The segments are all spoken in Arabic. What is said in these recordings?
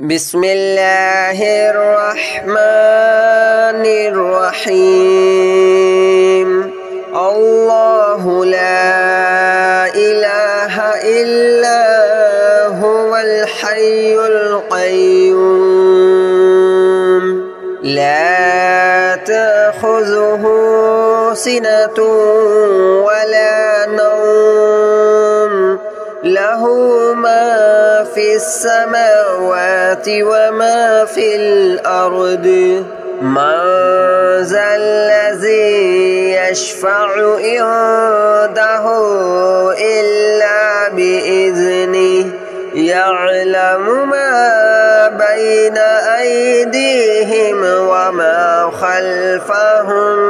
بسم الله الرحمن الرحيم. الله لا إله إلا هو الحي القيوم. لا تأخذه سنة السماوات وما في الأرض من ذا الذي يشفع عنده إلا بإذنه يعلم ما بين أيديهم وما خلفهم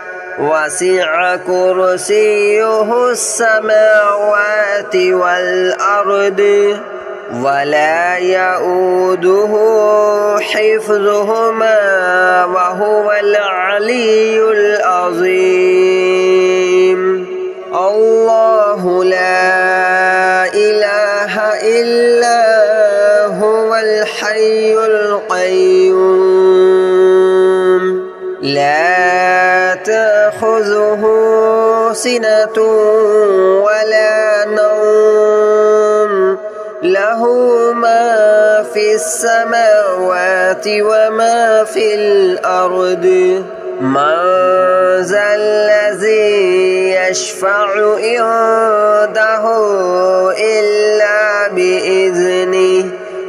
وسع كرسيه السماوات والأرض ولا يؤوده حفظهما وهو العلي العظيم. الله لا إله إلا هو الحي القيوم. تأخذه سنة ولا نوم له ما في السماوات وما في الأرض من ذا الذي يشفع عنده إلا بإذنه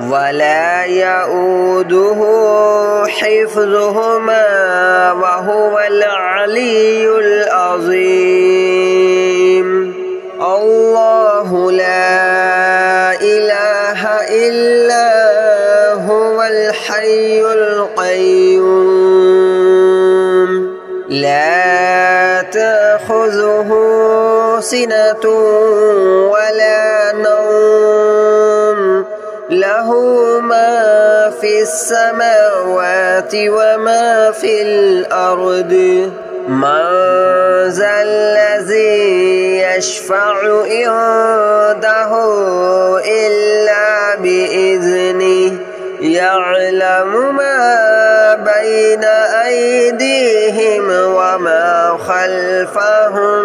ولا يؤوده حفظهما وهو العلي العظيم. الله لا إله إلا هو الحي القيوم. لا تأخذه سنة ولا له ما في السماوات وما في الأرض. من ذا الذي يشفع عنده إلا بإذنه. يعلم ما بين أيديهم وما خلفهم.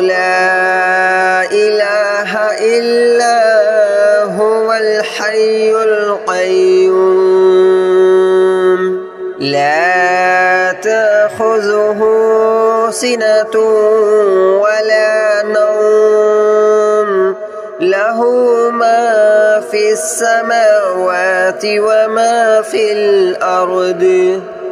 لا إله إلا هو الحي القيوم. لا تأخذه سنة ولا نوم. له ما في السماوات وما في الأرض.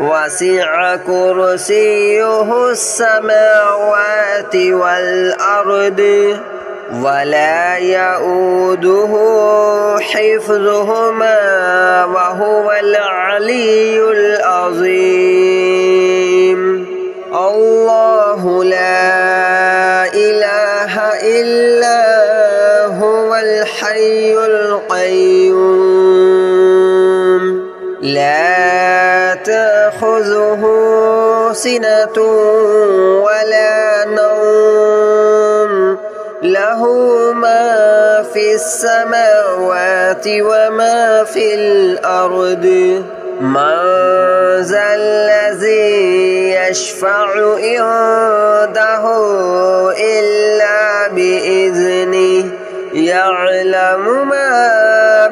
وسع كرسيه السماوات والأرض ولا يؤوده حفظهما وهو العلي العظيم. الله لا إله إلا هو الحي القيوم. لا تأخذه سنة ولا نوم. له ما في السماوات وما في الأرض. من ذا الذي يشفع عنده إلا بإذنه. يعلم ما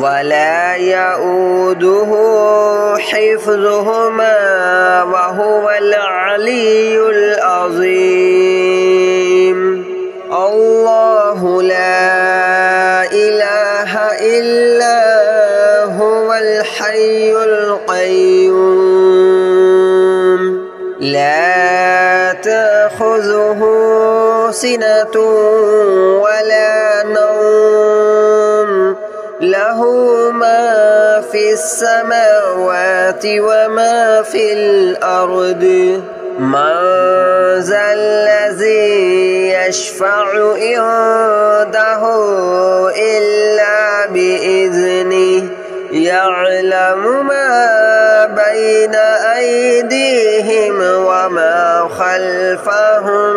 ولا يؤوده حفظهما وهو العلي العظيم الله لا إله إلا هو الحي القيوم لا تأخذه سنة في السماوات وما في الأرض من ذا الذي يشفع عنده إلا بإذنه يعلم ما بين أيديهم وما خلفهم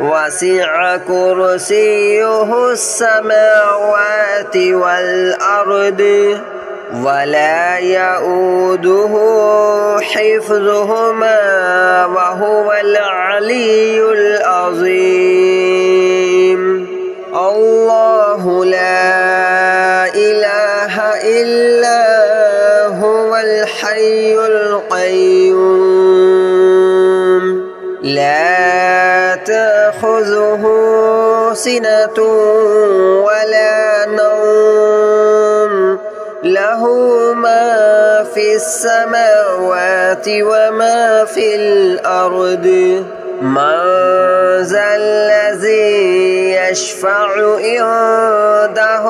وسع كرسيه السماوات والأرض ولا يؤوده حفظهما وهو العلي السماوات وما في الأرض من ذا الذي يشفع عنده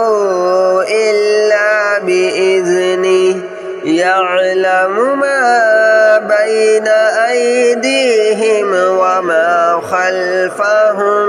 إلا بإذنه يعلم ما بين أيديهم وما خلفهم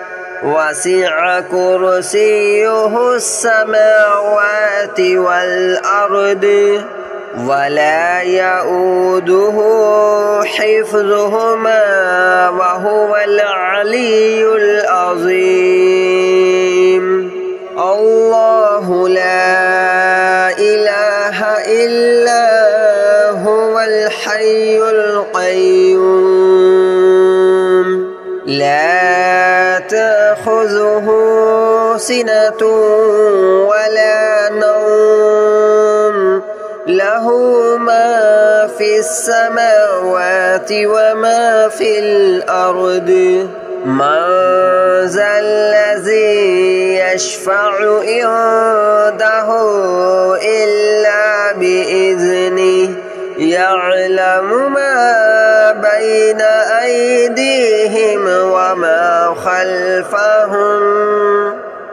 وسع كرسيه السماوات والأرض ولا يؤوده حفظهما وهو العلي العظيم سنة ولا نوم. له ما في السماوات وما في الأرض. من ذا الذي يشفع عنده إلا بإذنه. يعلم ما بين أيديهم وما خلفهم.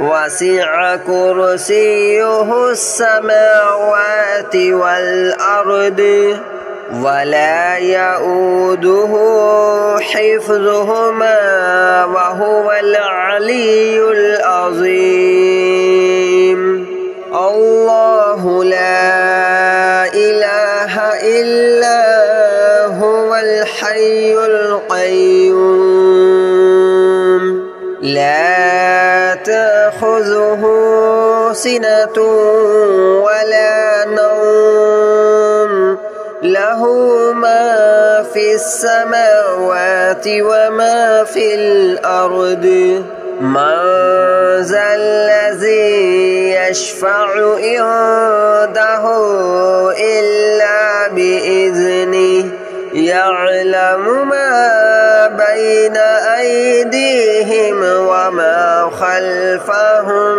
وسع كرسيه السماوات والأرض ولا يؤوده حفظهما وهو العلي العظيم. الله لا إله إلا هو الحي القيوم. سنة ولا نوم له ما في السماوات وما في الأرض. من ذا الذي يشفع عنده إلا بإذنه. يعلم ما بين أيديهم وما خلفهم.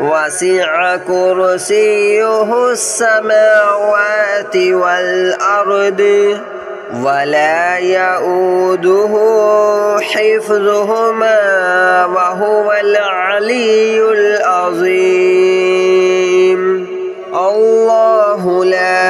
وسع كرسيه السماوات والأرض ولا يؤوده حفظهما وهو العلي العظيم. الله لا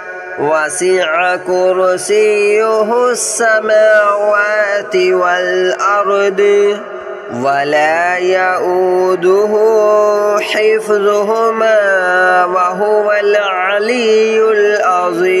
وسع كرسيه السماوات والأرض ولا يؤوده حفظهما وهو العلي العظيم.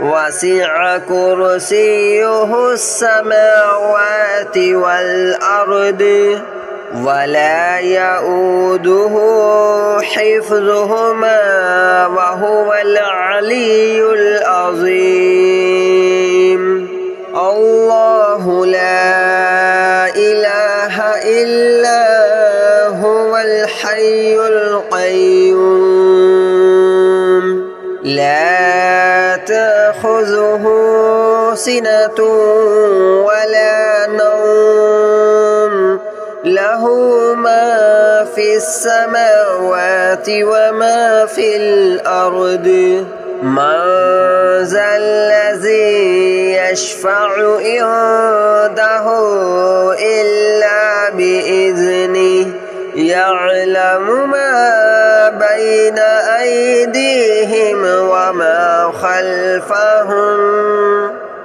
وسع كرسيه السماوات والأرض ولا يؤوده حفظهما وهو العلي العظيم. سنة ولا نوم له ما في السماوات وما في الأرض من ذا الذي يشفع عنده إلا بإذنه يعلم ما بين أيديهم وما خلفهم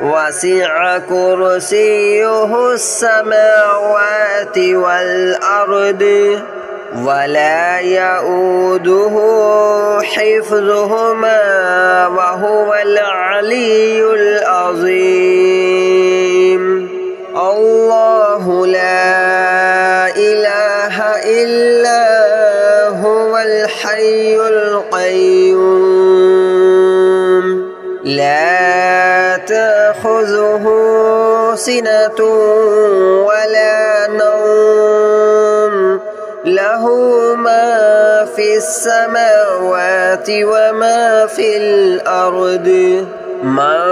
وسع كرسيه السماوات والأرض ولا يؤوده حفظهما وهو العلي العظيم. سنة ولا نوم له ما في السماوات وما في الأرض من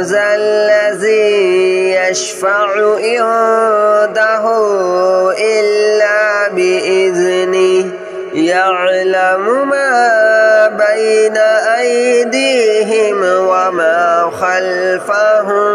ذا الذي يشفع عنده إلا بإذنه يعلم ما بين أيديهم وما خلفهم